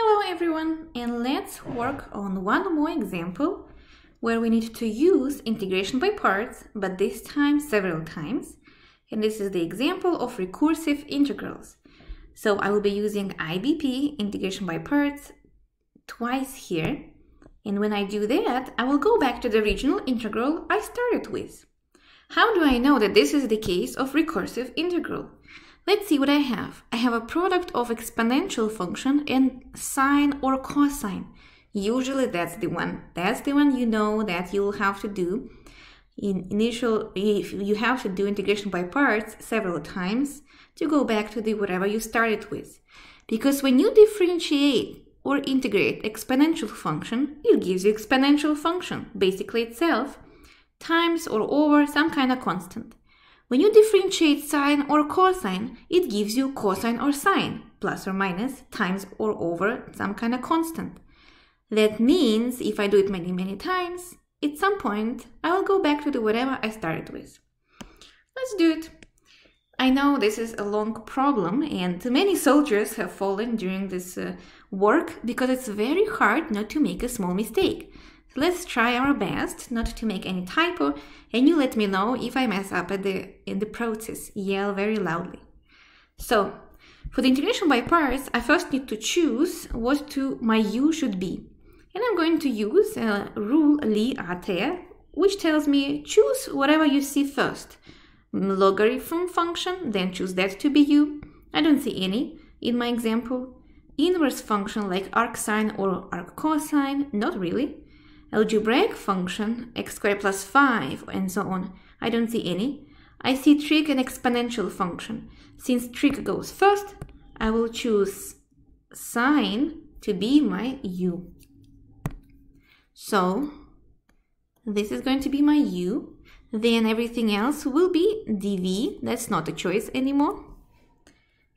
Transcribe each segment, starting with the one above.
Hello everyone, and let's work on one more example where we need to use integration by parts, but this time several times. And this is the example of recursive integrals. So I will be using IBP, integration by parts, twice here. And when I do that, I will go back to the original integral I started with. How do I know that this is the case of recursive integral? Let's see what I have. I have a product of exponential function and sine or cosine. Usually that's the one. That's the one you know that you'll have to do. In initial, if you have to do integration by parts several times to go back to the whatever you started with. Because when you differentiate or integrate exponential function, it gives you exponential function, basically itself, times or over some kind of constant. When you differentiate sine or cosine, it gives you cosine or sine, plus or minus, times or over some kind of constant. That means if I do it many, many times, at some point I will go back to the whatever I started with. Let's do it. I know this is a long problem and many soldiers have fallen during this uh, work because it's very hard not to make a small mistake. Let's try our best not to make any typo and you let me know if I mess up at the, in the process. Yell very loudly. So, for the integration by parts, I first need to choose what to my u should be. And I'm going to use a rule LIATE, which tells me choose whatever you see first. Logarithm function, then choose that to be u. I don't see any in my example. Inverse function like arcsine or arccosine, not really algebraic function, x squared plus 5, and so on. I don't see any. I see trig and exponential function. Since trig goes first, I will choose sine to be my u. So, this is going to be my u. Then everything else will be dv. That's not a choice anymore.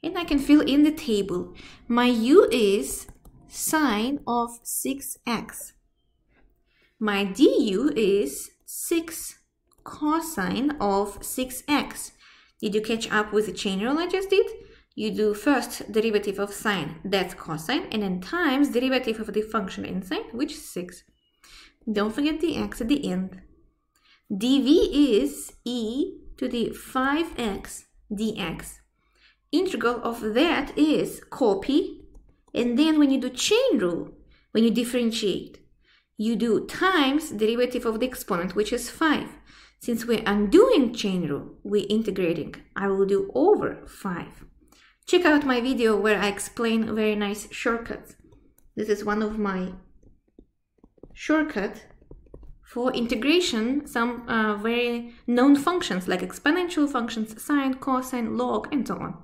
And I can fill in the table. My u is sine of 6x. My du is 6 cosine of 6x. Did you catch up with the chain rule I just did? You do first derivative of sine, that's cosine, and then times derivative of the function in sine, which is 6. Don't forget the x at the end. dv is e to the 5x dx. Integral of that is copy, and then when you do chain rule, when you differentiate, you do times derivative of the exponent, which is 5. Since we're undoing chain rule, we're integrating. I will do over 5. Check out my video where I explain very nice shortcuts. This is one of my shortcut for integration, some uh, very known functions like exponential functions, sine, cosine, log, and so on.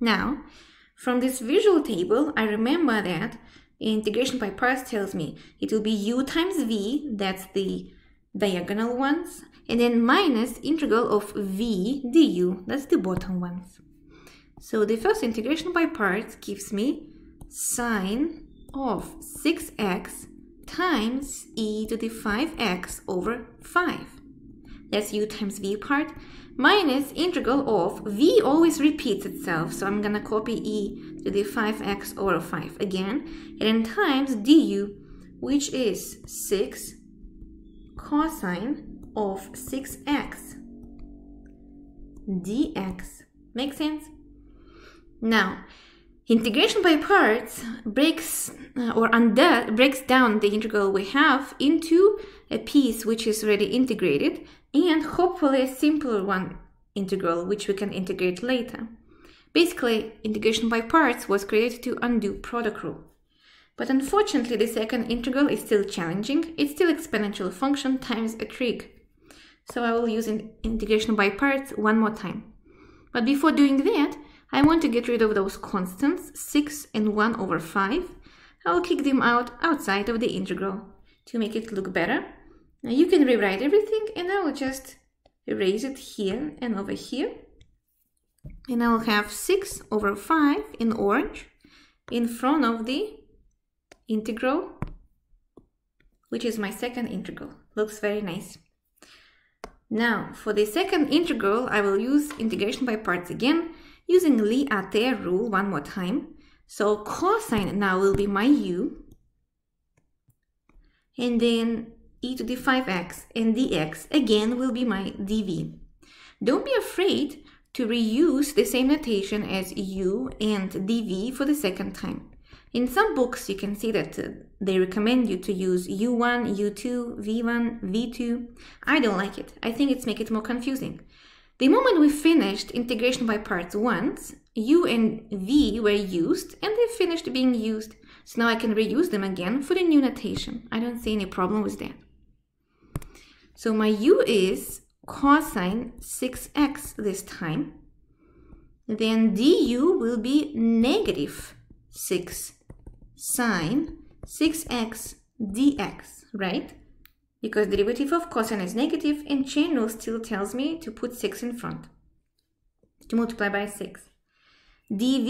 Now, from this visual table, I remember that integration by parts tells me it will be u times v, that's the diagonal ones, and then minus integral of v du, that's the bottom ones. So the first integration by parts gives me sine of 6x times e to the 5x over 5. That's u times v part minus integral of v always repeats itself. So I'm gonna copy e to the 5x over 5 again. And then times du which is 6 cosine of 6x dx make sense? Now integration by parts breaks uh, or breaks down the integral we have into a piece which is already integrated and hopefully a simpler one integral which we can integrate later. Basically, integration by parts was created to undo product rule. But unfortunately, the second integral is still challenging. It's still exponential function times a trig. So I will use integration by parts one more time. But before doing that, I want to get rid of those constants, 6 and 1 over 5. I'll kick them out outside of the integral to make it look better. Now you can rewrite everything and I will just erase it here and over here. And I will have 6 over 5 in orange in front of the integral, which is my second integral. Looks very nice. Now, for the second integral, I will use integration by parts again, using LIATE rule one more time. So cosine now will be my u. And then e to the 5x and dx again will be my dv. Don't be afraid to reuse the same notation as u and dv for the second time. In some books, you can see that they recommend you to use u1, u2, v1, v2. I don't like it. I think it's make it more confusing. The moment we finished integration by parts once, u and v were used and they finished being used. So now I can reuse them again for the new notation. I don't see any problem with that. So my u is cosine 6x this time. Then du will be negative 6 sine 6x dx, right? Because derivative of cosine is negative and chain rule still tells me to put 6 in front, to multiply by 6. dv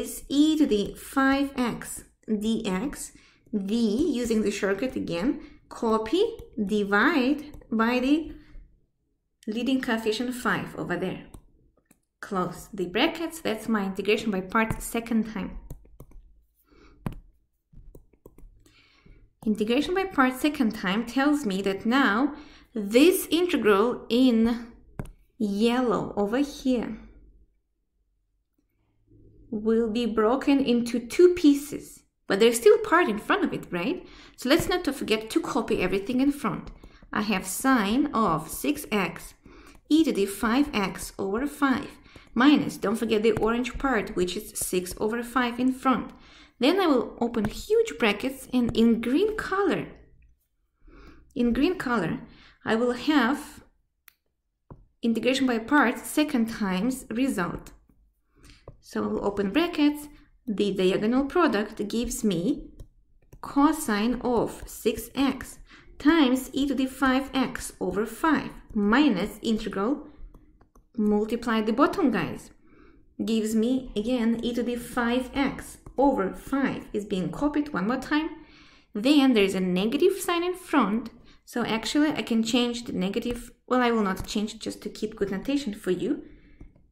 is e to the 5x dx, v using the shortcut again, copy, divide by the leading coefficient 5 over there. Close the brackets, that's my integration by parts second time. Integration by parts second time tells me that now this integral in yellow over here will be broken into two pieces, but there's still part in front of it, right? So let's not forget to copy everything in front. I have sine of 6x e to the 5x over 5 minus, don't forget the orange part, which is 6 over 5 in front. Then I will open huge brackets and in green color, in green color, I will have integration by parts second times result. So I'll open brackets, the diagonal product gives me cosine of 6x times e to the 5x over 5 minus integral multiply the bottom guys gives me again e to the 5x over 5 is being copied one more time. Then there's a negative sign in front. So actually I can change the negative, well I will not change it just to keep good notation for you.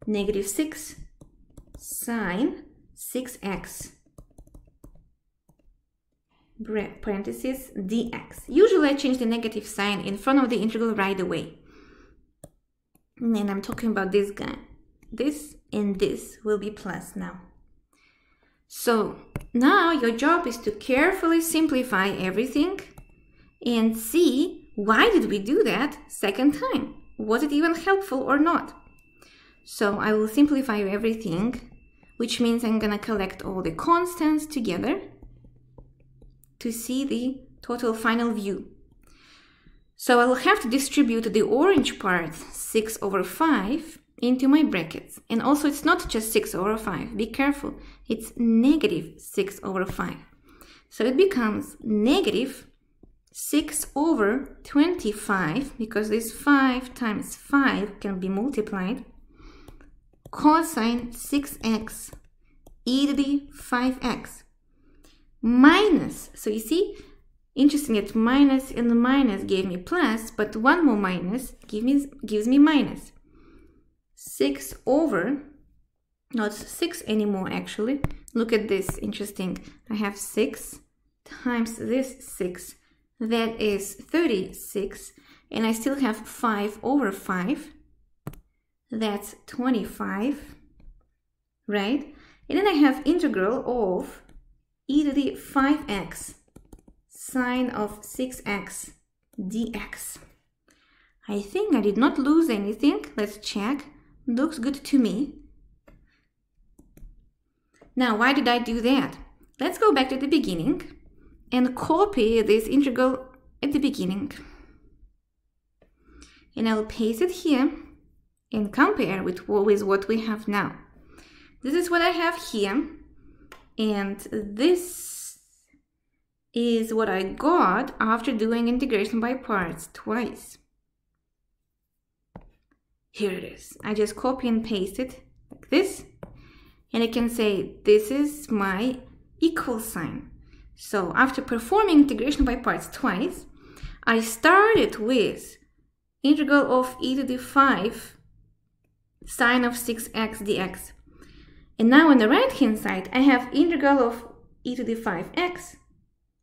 Negative 6 sine 6x parenthesis dx. Usually I change the negative sign in front of the integral right away. And I'm talking about this guy. This and this will be plus now. So now your job is to carefully simplify everything and see why did we do that second time? Was it even helpful or not? So I will simplify everything, which means I'm gonna collect all the constants together to see the total final view. So I will have to distribute the orange part, 6 over 5, into my brackets. And also it's not just 6 over 5, be careful, it's negative 6 over 5. So it becomes negative 6 over 25, because this 5 times 5 can be multiplied, cosine 6x e to the 5x minus, so you see, interesting that minus and the minus gave me plus, but one more minus give me, gives me minus. 6 over, not 6 anymore actually. Look at this, interesting. I have 6 times this 6, that is 36, and I still have 5 over 5, that's 25, right? And then I have integral of e to the 5x sine of 6x dx. I think I did not lose anything. Let's check. Looks good to me. Now, why did I do that? Let's go back to the beginning and copy this integral at the beginning. And I'll paste it here and compare with, with what we have now. This is what I have here. And this is what I got after doing integration by parts twice. Here it is. I just copy and paste it like this. And I can say, this is my equal sign. So after performing integration by parts twice, I started with integral of e to the 5 sine of 6x dx. And now on the right hand side, I have integral of e to the 5x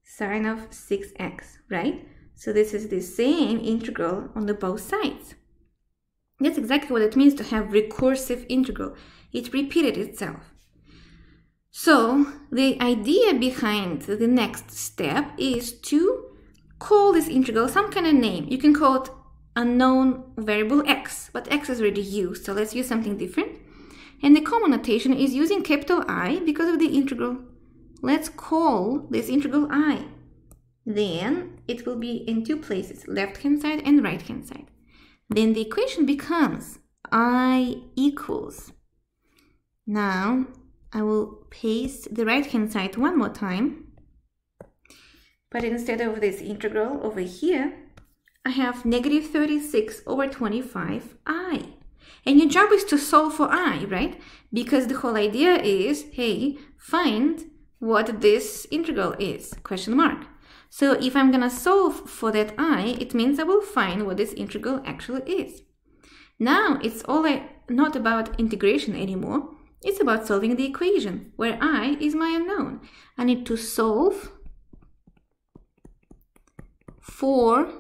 sine of 6x, right? So this is the same integral on the both sides. That's exactly what it means to have recursive integral. It repeated itself. So the idea behind the next step is to call this integral some kind of name. You can call it unknown variable x, but x is already used, so let's use something different. And the common notation is using capital I because of the integral. Let's call this integral I. Then it will be in two places, left hand side and right hand side. Then the equation becomes I equals. Now I will paste the right hand side one more time. But instead of this integral over here, I have negative 36 over 25i. And your job is to solve for i, right? Because the whole idea is, hey, find what this integral is, question mark. So if I'm gonna solve for that i, it means I will find what this integral actually is. Now it's all not about integration anymore. It's about solving the equation, where i is my unknown. I need to solve for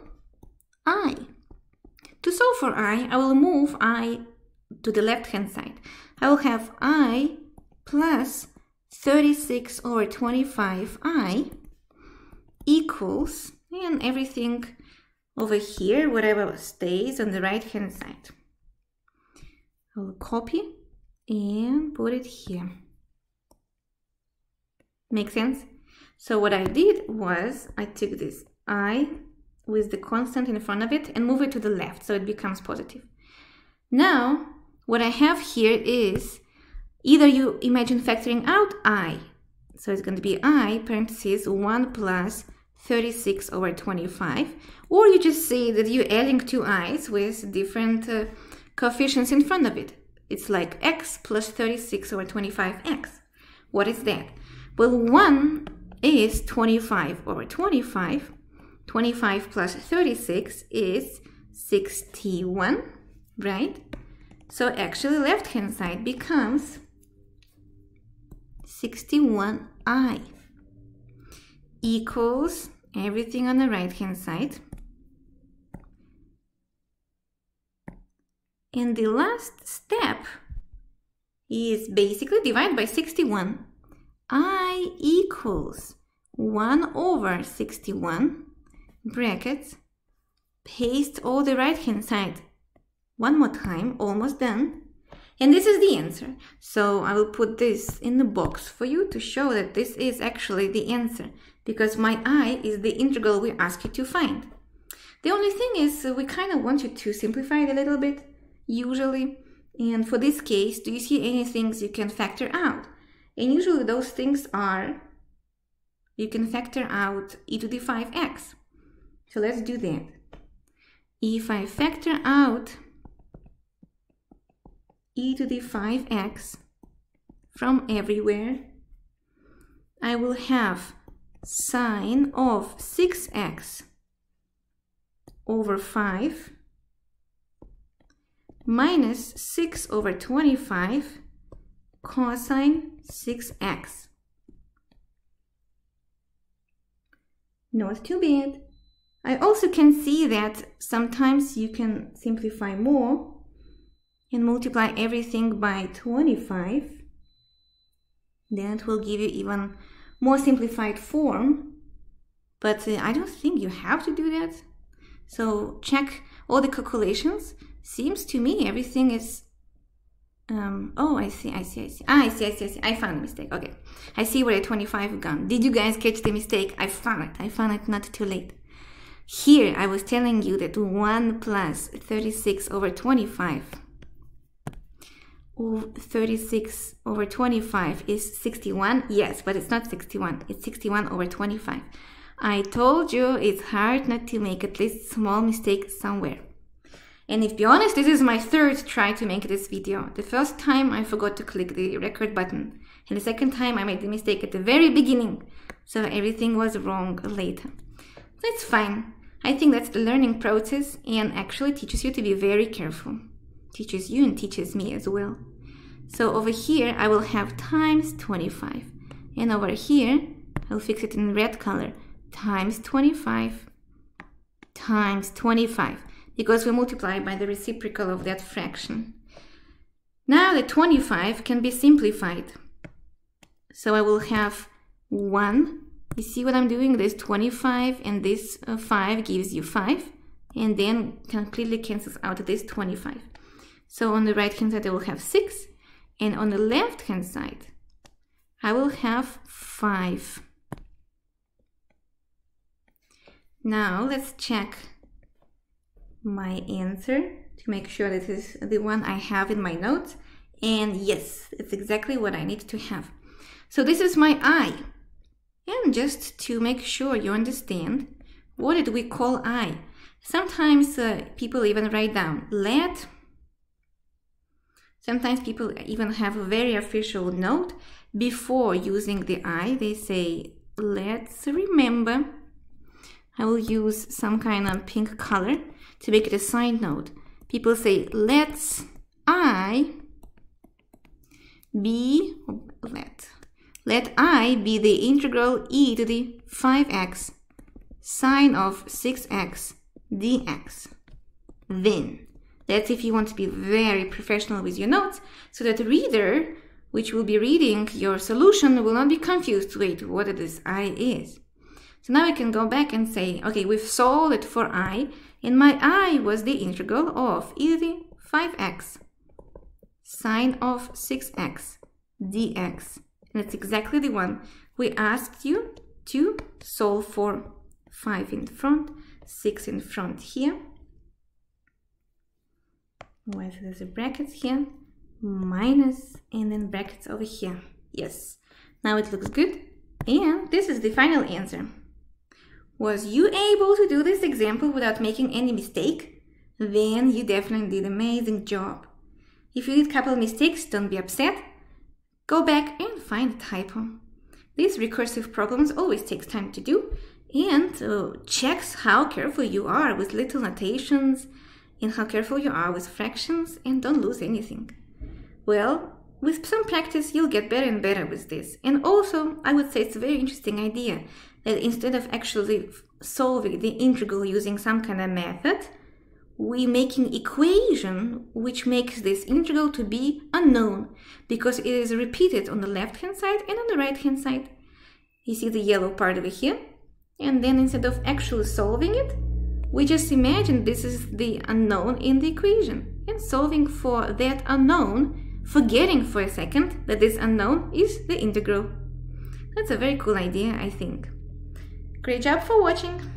i. Solve for i, I will move i to the left hand side. I will have i plus 36 over 25i equals and everything over here, whatever stays on the right hand side. I will copy and put it here. Make sense? So what I did was I took this i with the constant in front of it and move it to the left so it becomes positive. Now, what I have here is either you imagine factoring out i, so it's going to be i parentheses 1 plus 36 over 25, or you just say that you're adding two i's with different uh, coefficients in front of it. It's like x plus 36 over 25x. What is that? Well, 1 is 25 over 25, 25 plus 36 is 61, right? So actually left hand side becomes 61i equals everything on the right hand side. And the last step is basically divide by 61. i equals 1 over 61 brackets, paste all the right hand side one more time, almost done. And this is the answer. So I will put this in the box for you to show that this is actually the answer because my i is the integral we ask you to find. The only thing is we kind of want you to simplify it a little bit, usually. And for this case, do you see any things you can factor out? And usually those things are, you can factor out e to the 5x. So let's do that. If I factor out e to the 5x from everywhere, I will have sine of 6x over 5 minus 6 over 25 cosine 6x. Not too bad. I also can see that sometimes you can simplify more and multiply everything by 25. That will give you even more simplified form. But uh, I don't think you have to do that. So check all the calculations. Seems to me everything is um, oh, I see, I see, I see. Ah, I see, I see, I see. I found a mistake. Okay. I see where the 25 gone. Did you guys catch the mistake? I found it. I found it not too late. Here, I was telling you that 1 plus 36 over 25 36 over 25 is 61. Yes, but it's not 61. It's 61 over 25. I told you it's hard not to make at least small mistake somewhere. And if be honest, this is my third try to make this video. The first time I forgot to click the record button. And the second time I made the mistake at the very beginning. So everything was wrong later. That's fine. I think that's the learning process and actually teaches you to be very careful. Teaches you and teaches me as well. So over here, I will have times 25. And over here, I'll fix it in red color, times 25 times 25, because we multiply by the reciprocal of that fraction. Now the 25 can be simplified. So I will have 1. You see what I'm doing? This 25 and this uh, 5 gives you 5. And then completely cancels out this 25. So on the right hand side I will have 6. And on the left hand side I will have 5. Now let's check my answer to make sure this is the one I have in my notes. And yes, it's exactly what I need to have. So this is my I. And just to make sure you understand, what did we call I? Sometimes uh, people even write down let. Sometimes people even have a very official note before using the I. They say, let's remember. I will use some kind of pink color to make it a side note. People say, let's I be, let, let I be the integral e to the 5x sine of 6x dx. Then, that's if you want to be very professional with your notes, so that the reader, which will be reading your solution, will not be confused. Wait, what this i is? So now I can go back and say, okay, we've solved it for i, and my i was the integral of e to the 5x sine of 6x dx. It's exactly the one we asked you to solve for 5 in front, 6 in front here. Why there's a brackets here, minus, and then brackets over here. Yes, now it looks good. And this is the final answer. Was you able to do this example without making any mistake? Then you definitely did an amazing job. If you did couple mistakes, don't be upset. Go back and find typo. These recursive problems always takes time to do and uh, checks how careful you are with little notations and how careful you are with fractions and don't lose anything. Well, with some practice, you'll get better and better with this. And also, I would say it's a very interesting idea that instead of actually solving the integral using some kind of method, we making equation which makes this integral to be unknown because it is repeated on the left hand side and on the right hand side. You see the yellow part over here? And then instead of actually solving it, we just imagine this is the unknown in the equation and solving for that unknown, forgetting for a second that this unknown is the integral. That's a very cool idea, I think. Great job for watching!